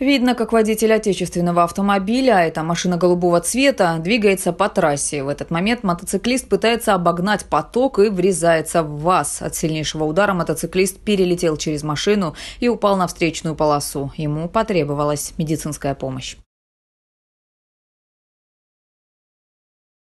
Видно, как водитель отечественного автомобиля, а это машина голубого цвета, двигается по трассе. В этот момент мотоциклист пытается обогнать поток и врезается в вас. От сильнейшего удара мотоциклист перелетел через машину и упал на встречную полосу. Ему потребовалась медицинская помощь.